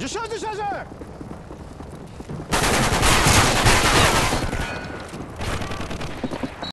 你下去下去。